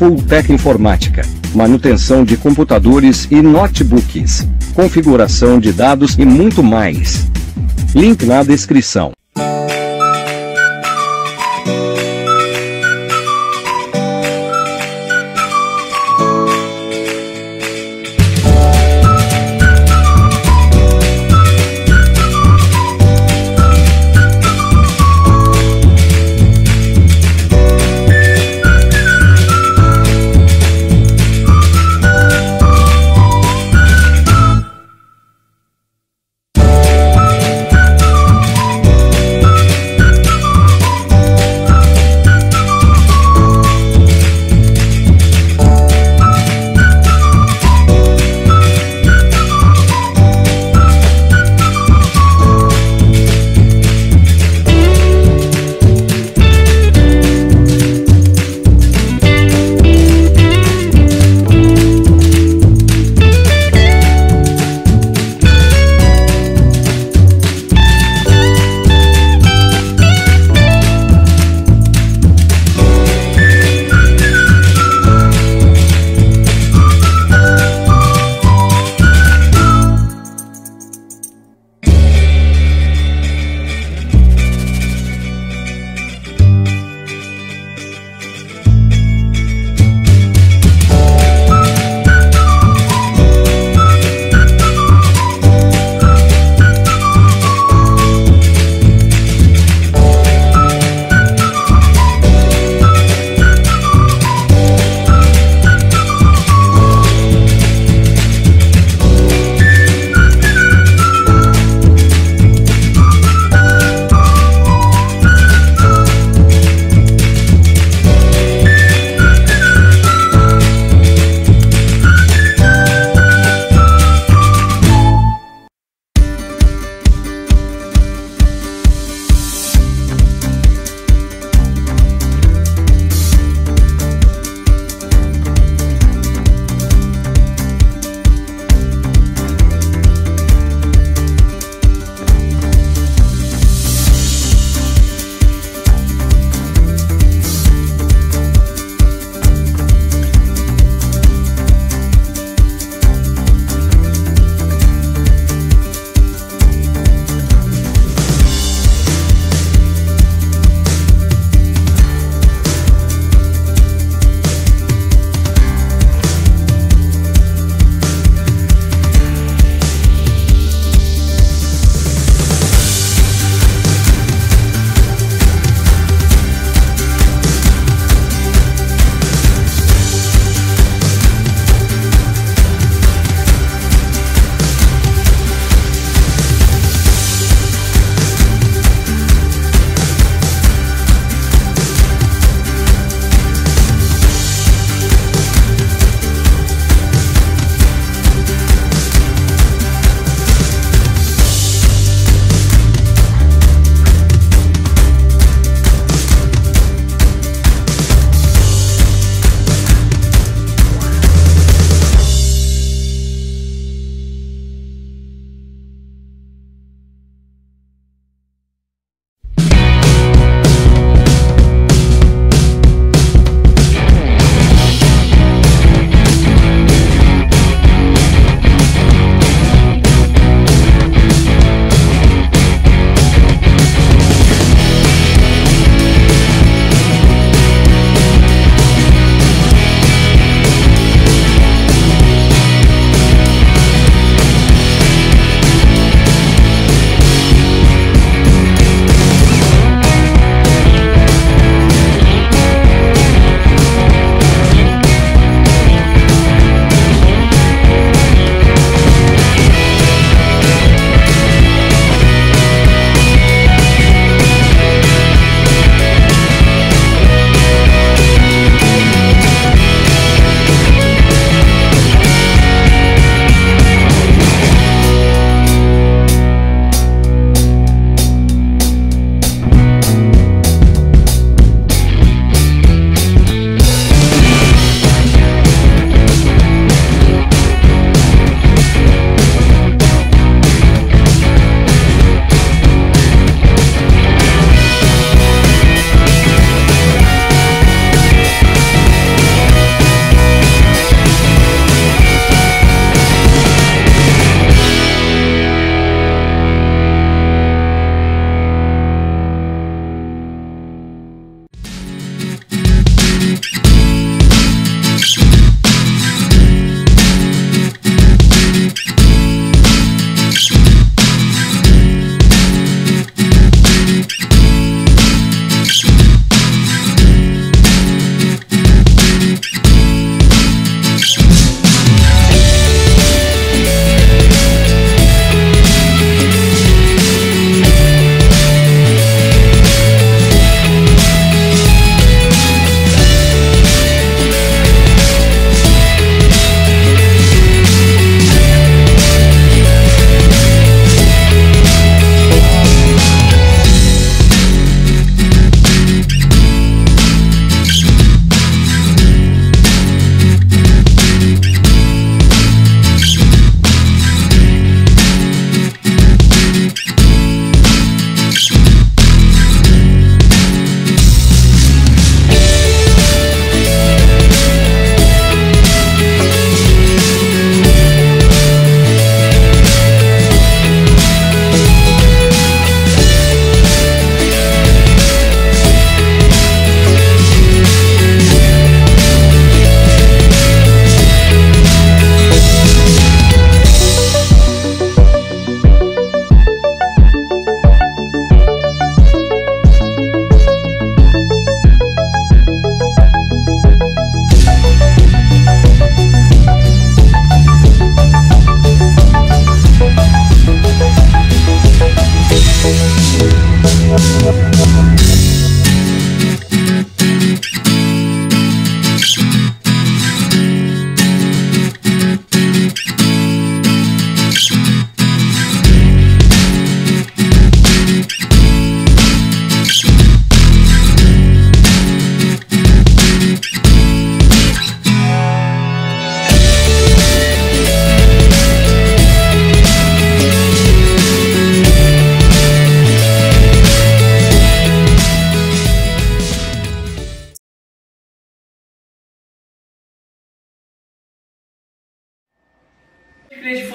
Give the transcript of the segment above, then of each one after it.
Fulltech Informática, manutenção de computadores e notebooks, configuração de dados e muito mais. Link na descrição.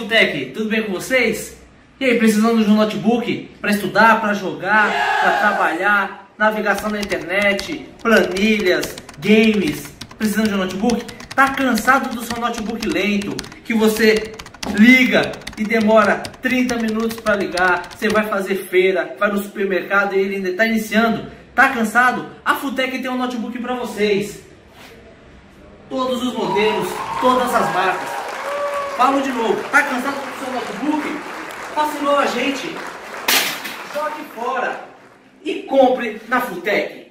Futec, tudo bem com vocês? E aí, precisando de um notebook para estudar, para jogar, para trabalhar, navegação na internet, planilhas, games, precisando de um notebook? Tá cansado do seu notebook lento, que você liga e demora 30 minutos para ligar, você vai fazer feira, vai no supermercado e ele ainda está iniciando, tá cansado? A Futec tem um notebook para vocês. Todos os modelos, todas as marcas. Falo de novo, tá cansado do seu notebook? Igual a gente. Jogue fora e compre na Futec.